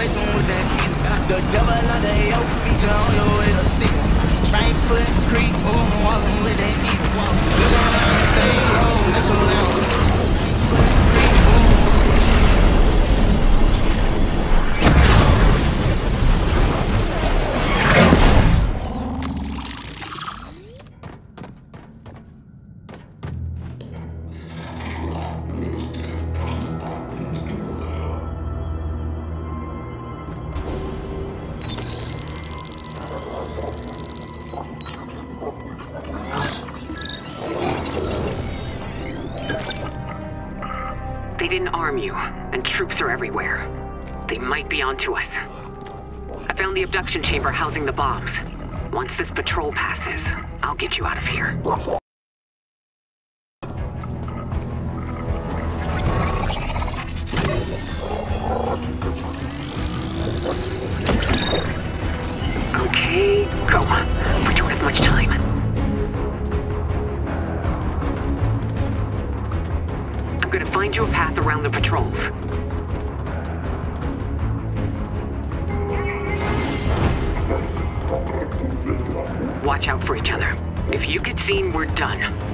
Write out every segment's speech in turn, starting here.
The devil of the yo, feature on your way to see. Right foot creep, ooh, walking with that heat. Look around, stay low, make sure You, and troops are everywhere. They might be onto us. I found the abduction chamber housing the bombs. Once this patrol passes, I'll get you out of here. I'm gonna find you a path around the patrols. Watch out for each other. If you get seen, we're done.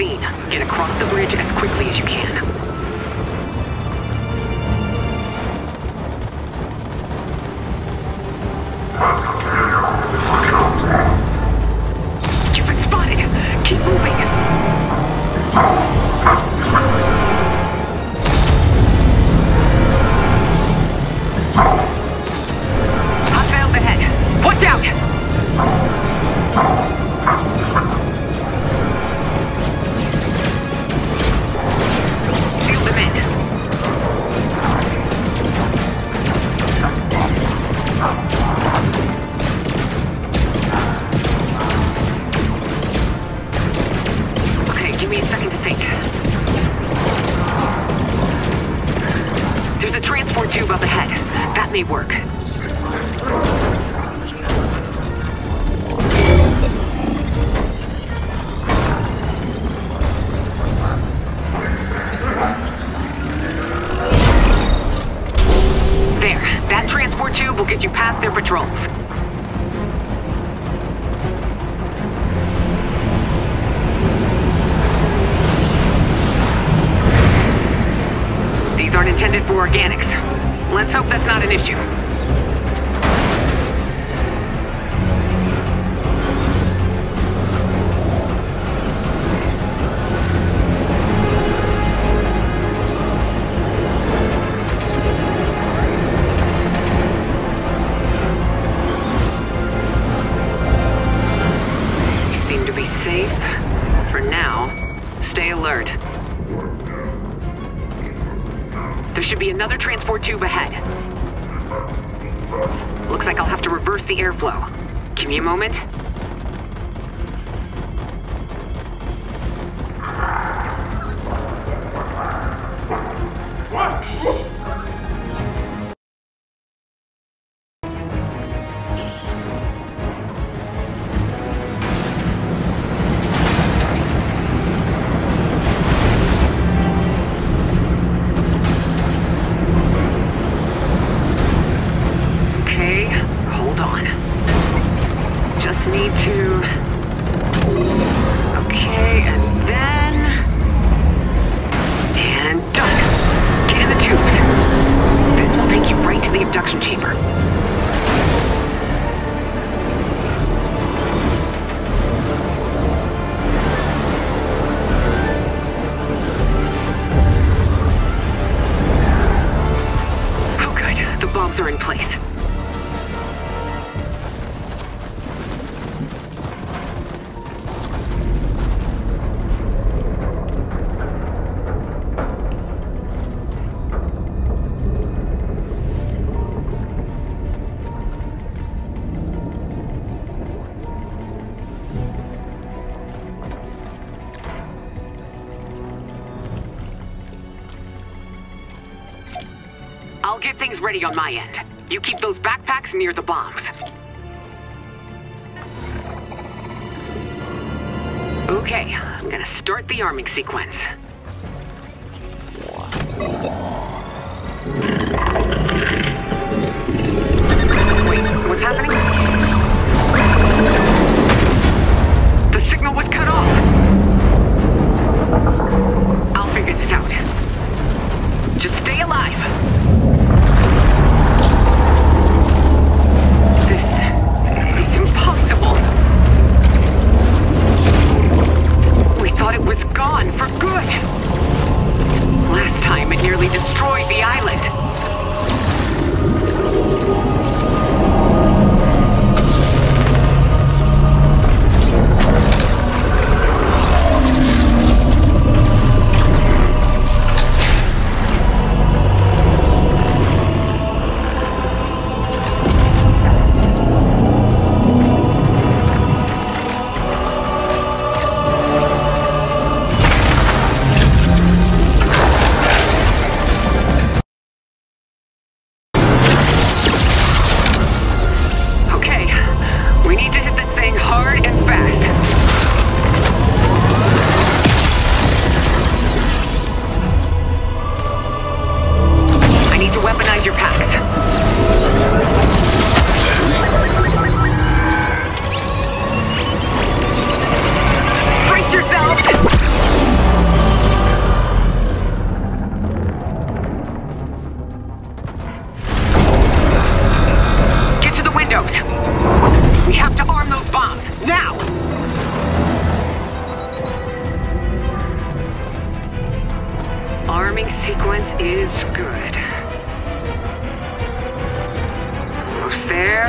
Seen, get across the bridge as quickly as you can. That work. There, that transport tube will get you past their patrols. These aren't intended for organics. Let's hope that's not an issue. A moment. Ready on my end. You keep those backpacks near the bombs. Okay, I'm gonna start the arming sequence. Wait, what's happening? The signal was cut off. I'll figure this out. Windows. We have to arm those bombs, now! Arming sequence is good. Almost there.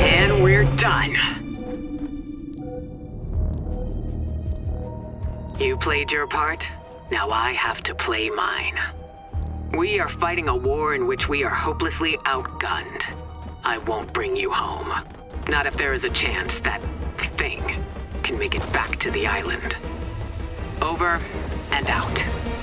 And we're done. You played your part. Now I have to play mine. We are fighting a war in which we are hopelessly outgunned. I won't bring you home. Not if there is a chance that thing can make it back to the island. Over and out.